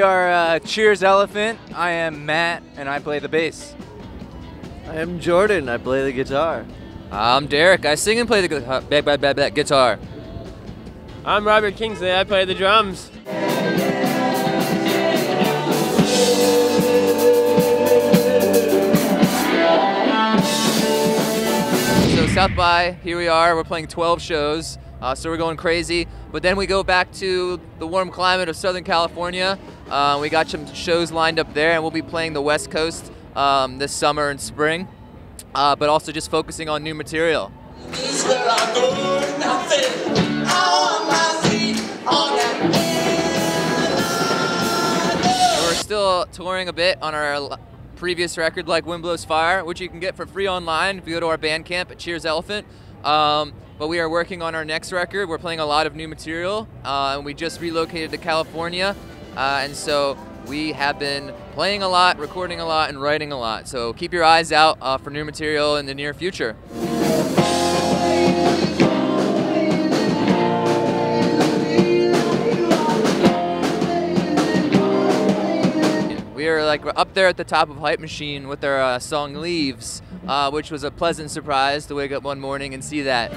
We are uh, Cheers Elephant. I am Matt, and I play the bass. I am Jordan. I play the guitar. I'm Derek. I sing and play the gu- guitar. I'm Robert Kingsley. I play the drums. So South by, here we are. We're playing 12 shows, uh, so we're going crazy. But then we go back to the warm climate of Southern California. Uh, we got some shows lined up there, and we'll be playing the West Coast um, this summer and spring. Uh, but also just focusing on new material. We're still touring a bit on our previous record, like Wind Blows Fire, which you can get for free online if you go to our Bandcamp at Cheers Elephant. Um, but we are working on our next record. We're playing a lot of new material, uh, and we just relocated to California, uh, and so we have been playing a lot, recording a lot, and writing a lot. So keep your eyes out uh, for new material in the near future. We are like up there at the top of Hype Machine with their uh, song Leaves, uh, which was a pleasant surprise to wake up one morning and see that.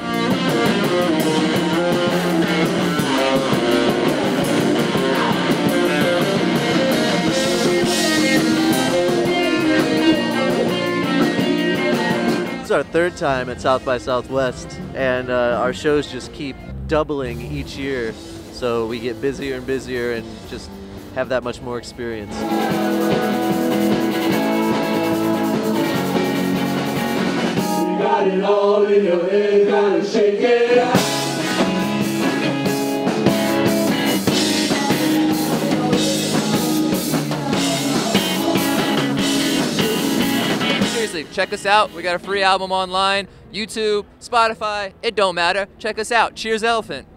It's our third time at South by Southwest, and uh, our shows just keep doubling each year. So we get busier and busier and just have that much more experience. You got it all in your head, gotta shake it out. Seriously, check us out. We got a free album online, YouTube, Spotify. It don't matter. Check us out. Cheers, Elephant.